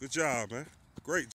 Good job, man. Great